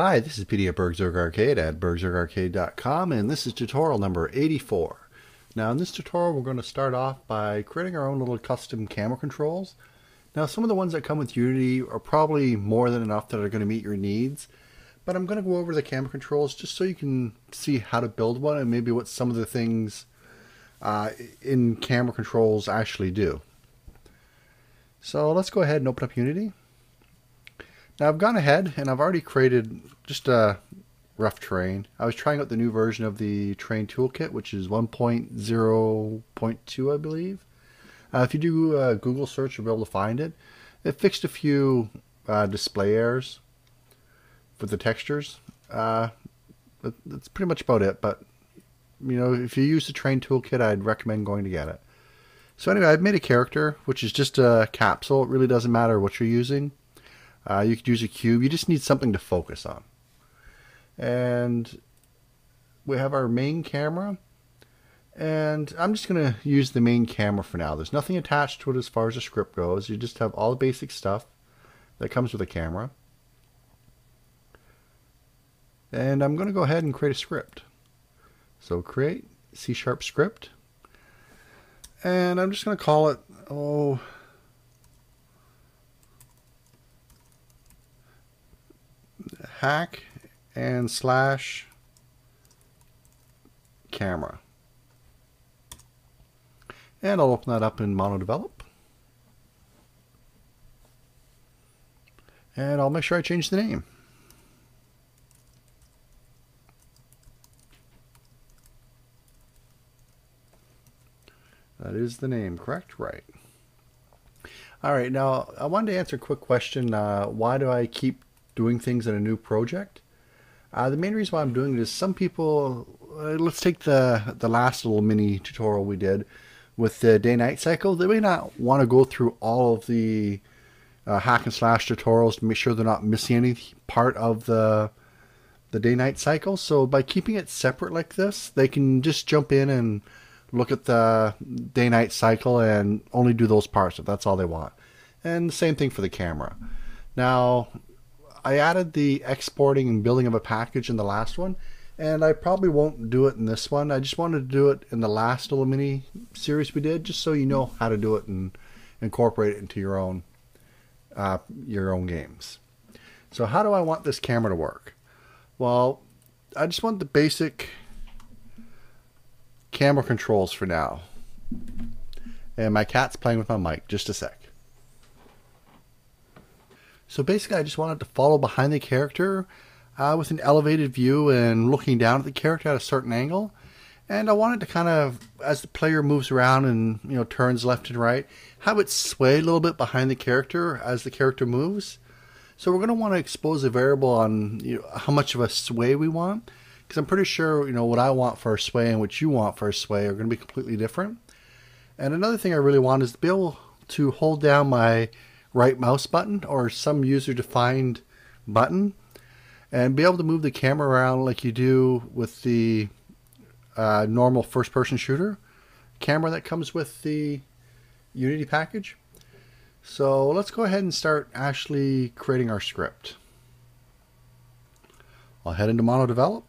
Hi, this is PD at BurgZerg Arcade at burgzergarcade.com and this is tutorial number 84. Now in this tutorial we're going to start off by creating our own little custom camera controls. Now some of the ones that come with Unity are probably more than enough that are going to meet your needs, but I'm going to go over the camera controls just so you can see how to build one and maybe what some of the things uh, in camera controls actually do. So let's go ahead and open up Unity. Now I've gone ahead and I've already created just a rough terrain. I was trying out the new version of the terrain toolkit, which is 1.0.2, I believe. Uh, if you do a Google search, you'll be able to find it. It fixed a few uh, display errors for the textures. Uh, that's pretty much about it. But you know, if you use the terrain toolkit, I'd recommend going to get it. So anyway, I've made a character, which is just a capsule. It really doesn't matter what you're using. Uh, you could use a cube. You just need something to focus on. And we have our main camera. And I'm just going to use the main camera for now. There's nothing attached to it as far as the script goes. You just have all the basic stuff that comes with a camera. And I'm going to go ahead and create a script. So create C Sharp script. And I'm just going to call it, oh, hack and slash camera. And I'll open that up in MonoDevelop. And I'll make sure I change the name. That is the name, correct? Right. All right, now I wanted to answer a quick question. Uh, why do I keep doing things in a new project. Uh, the main reason why I'm doing it is some people, uh, let's take the, the last little mini tutorial we did with the day-night cycle. They may not want to go through all of the uh, hack and slash tutorials to make sure they're not missing any part of the the day-night cycle. So by keeping it separate like this, they can just jump in and look at the day-night cycle and only do those parts if that's all they want. And the same thing for the camera. Now, I added the exporting and building of a package in the last one, and I probably won't do it in this one. I just wanted to do it in the last little mini series we did, just so you know how to do it and incorporate it into your own uh, your own games. So how do I want this camera to work? Well, I just want the basic camera controls for now. And my cat's playing with my mic. Just a sec. So basically, I just wanted to follow behind the character uh, with an elevated view and looking down at the character at a certain angle. And I wanted to kind of, as the player moves around and you know turns left and right, have it sway a little bit behind the character as the character moves. So we're going to want to expose a variable on you know, how much of a sway we want, because I'm pretty sure you know what I want for a sway and what you want for a sway are going to be completely different. And another thing I really want is to be able to hold down my right mouse button or some user defined button and be able to move the camera around like you do with the uh, normal first person shooter camera that comes with the Unity package. So let's go ahead and start actually creating our script. I'll head into MonoDevelop.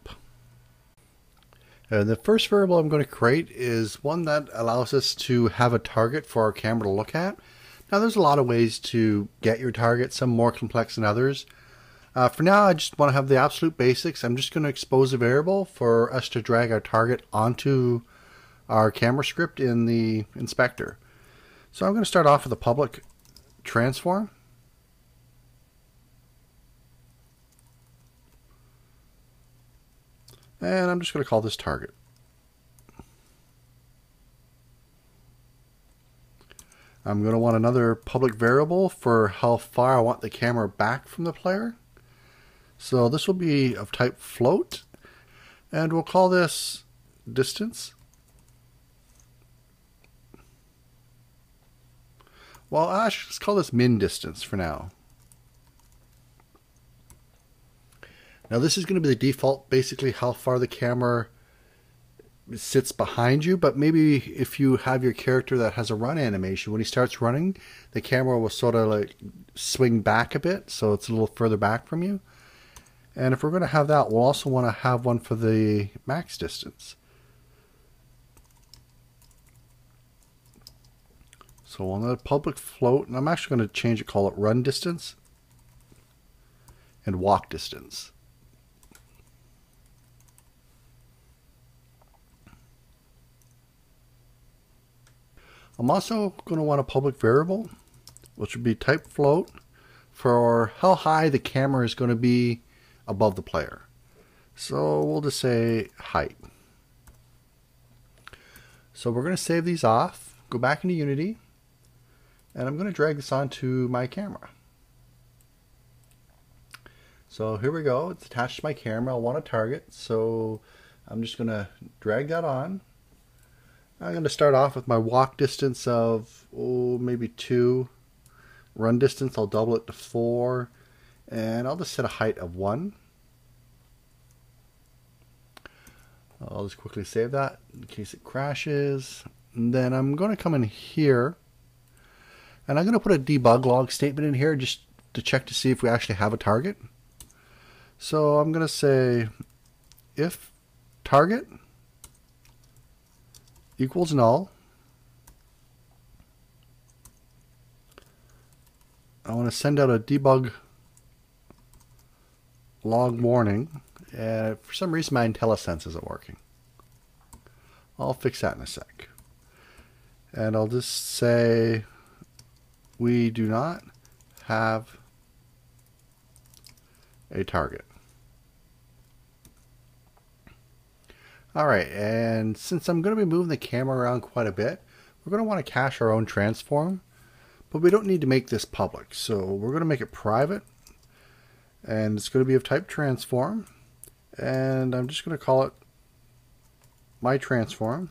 And the first variable I'm going to create is one that allows us to have a target for our camera to look at. Now there's a lot of ways to get your target, some more complex than others. Uh, for now, I just want to have the absolute basics. I'm just going to expose a variable for us to drag our target onto our camera script in the inspector. So I'm going to start off with a public transform. And I'm just going to call this target. I'm going to want another public variable for how far I want the camera back from the player. So this will be of type float, and we'll call this distance. Well, I should just call this min distance for now. Now this is going to be the default, basically how far the camera sits behind you, but maybe if you have your character that has a run animation, when he starts running, the camera will sort of like swing back a bit, so it's a little further back from you. And if we're going to have that, we'll also want to have one for the max distance. So on the public float, and I'm actually going to change it, call it run distance and walk distance. I'm also going to want a public variable, which would be type float for how high the camera is going to be above the player. So we'll just say height. So we're going to save these off, go back into Unity, and I'm going to drag this onto my camera. So here we go, it's attached to my camera, I want a target, so I'm just going to drag that on. I'm going to start off with my walk distance of, oh, maybe two. Run distance, I'll double it to four. And I'll just set a height of one. I'll just quickly save that in case it crashes. And then I'm going to come in here. And I'm going to put a debug log statement in here just to check to see if we actually have a target. So I'm going to say if target equals null. I want to send out a debug log warning. And for some reason my IntelliSense isn't working. I'll fix that in a sec. And I'll just say we do not have a target. Alright, and since I'm going to be moving the camera around quite a bit, we're going to want to cache our own transform, but we don't need to make this public. So we're going to make it private, and it's going to be of type transform, and I'm just going to call it my transform.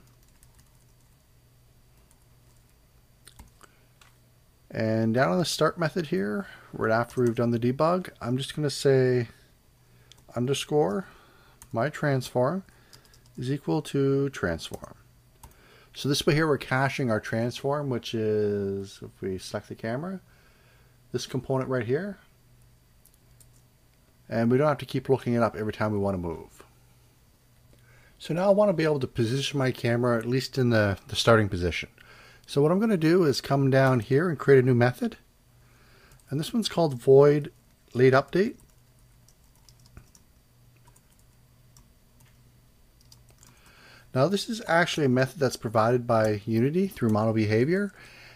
And down on the start method here, right after we've done the debug, I'm just going to say underscore my transform is equal to transform. So this way here we're caching our transform, which is, if we select the camera, this component right here. And we don't have to keep looking it up every time we want to move. So now I want to be able to position my camera at least in the, the starting position. So what I'm going to do is come down here and create a new method. And this one's called void late update. Now this is actually a method that's provided by Unity through MonoBehaviour.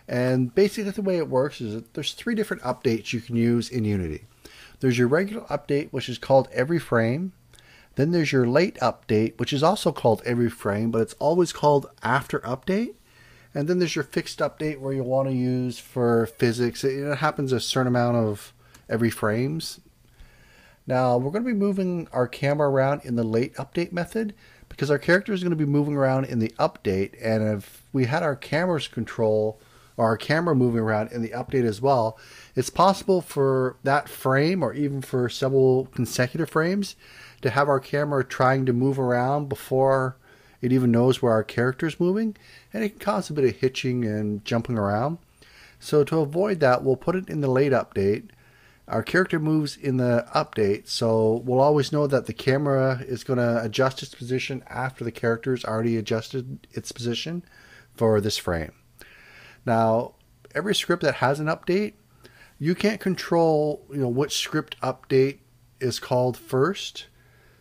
And basically the way it works is that there's three different updates you can use in Unity. There's your regular update, which is called every frame. Then there's your late update, which is also called every frame, but it's always called after update. And then there's your fixed update where you want to use for physics. It happens a certain amount of every frames. Now we're going to be moving our camera around in the late update method because our character is going to be moving around in the update and if we had our camera's control or our camera moving around in the update as well, it's possible for that frame or even for several consecutive frames to have our camera trying to move around before it even knows where our character is moving and it can cause a bit of hitching and jumping around. So to avoid that, we'll put it in the late update our character moves in the update, so we'll always know that the camera is going to adjust its position after the character's already adjusted its position for this frame. Now, every script that has an update, you can't control, you know, which script update is called first.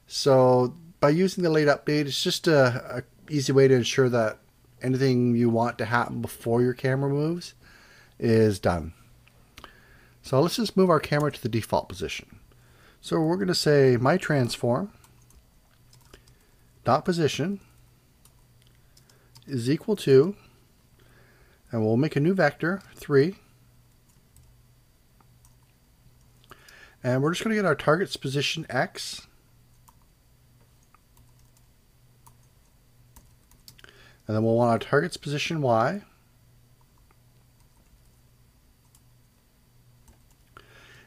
So by using the late update, it's just a, a easy way to ensure that anything you want to happen before your camera moves is done. So let's just move our camera to the default position. So we're going to say my transform dot position is equal to, and we'll make a new vector, 3. And we're just going to get our target's position x. And then we'll want our target's position y.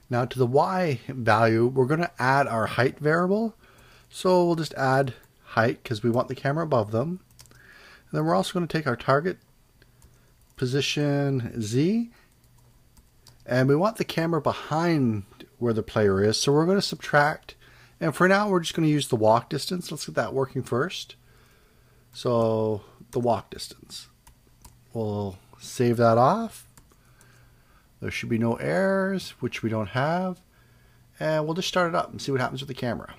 Now to the y value, we're going to add our height variable. So we'll just add height because we want the camera above them. And then we're also going to take our target position z and we want the camera behind where the player is. So we're going to subtract And for now, we're just going to use the walk distance. Let's get that working first. So the walk distance. We'll save that off. There should be no errors, which we don't have. And we'll just start it up and see what happens with the camera.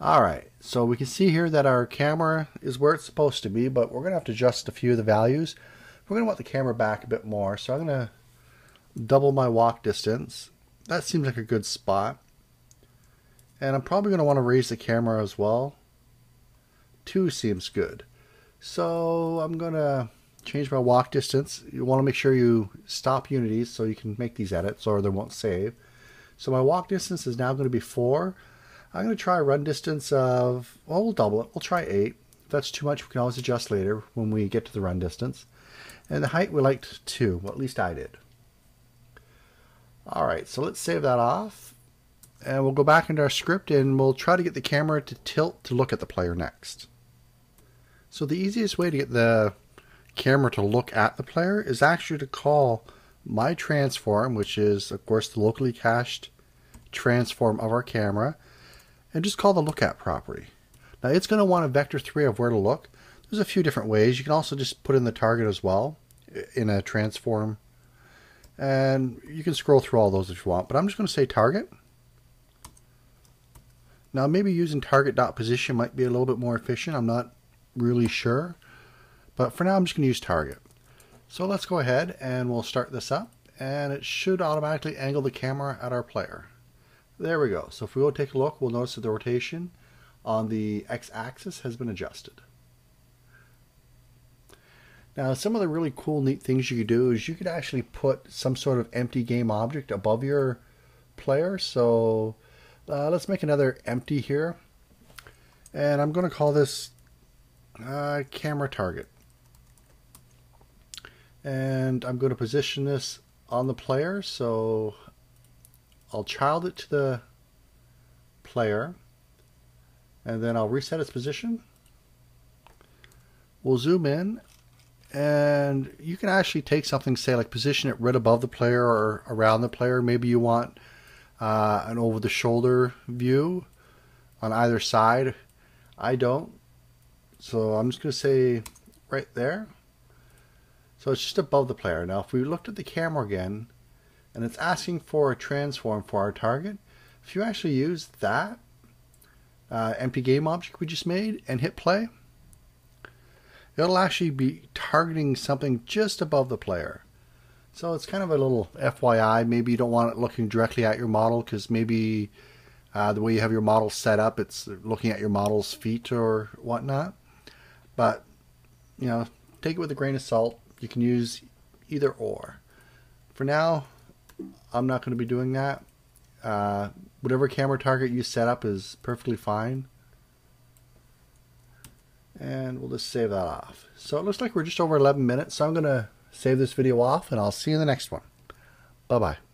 Alright, so we can see here that our camera is where it's supposed to be, but we're going to have to adjust a few of the values. We're going to want the camera back a bit more, so I'm going to double my walk distance. That seems like a good spot. And I'm probably going to want to raise the camera as well. Two seems good. So I'm going to change my walk distance. You want to make sure you stop Unity so you can make these edits or they won't save. So my walk distance is now going to be 4. I'm going to try a run distance of, well, we'll double it. We'll try 8. If that's too much, we can always adjust later when we get to the run distance. And the height we liked 2. Well, at least I did. Alright, so let's save that off. And we'll go back into our script and we'll try to get the camera to tilt to look at the player next. So the easiest way to get the camera to look at the player is actually to call my transform, which is of course the locally cached transform of our camera, and just call the look at property. Now it's going to want a vector 3 of where to look. There's a few different ways. You can also just put in the target as well in a transform. And you can scroll through all those if you want, but I'm just going to say target. Now maybe using target dot position might be a little bit more efficient. I'm not really sure. But for now I'm just going to use target. So let's go ahead and we'll start this up and it should automatically angle the camera at our player. There we go. So if we go take a look, we'll notice that the rotation on the x-axis has been adjusted. Now, some of the really cool, neat things you could do is you could actually put some sort of empty game object above your player. So uh, let's make another empty here. And I'm going to call this uh, camera target. And I'm going to position this on the player. So I'll child it to the player and then I'll reset its position. We'll zoom in and you can actually take something, say like position it right above the player or around the player. Maybe you want uh, an over the shoulder view on either side. I don't. So I'm just going to say right there. So it's just above the player. Now if we looked at the camera again, and it's asking for a transform for our target. If you actually use that uh, empty game object we just made and hit play, it'll actually be targeting something just above the player. So it's kind of a little FYI. Maybe you don't want it looking directly at your model because maybe uh, the way you have your model set up, it's looking at your model's feet or whatnot. But, you know, take it with a grain of salt. You can use either or. For now, I'm not going to be doing that. Uh, whatever camera target you set up is perfectly fine. And we'll just save that off. So it looks like we're just over 11 minutes, so I'm going to save this video off, and I'll see you in the next one. Bye-bye.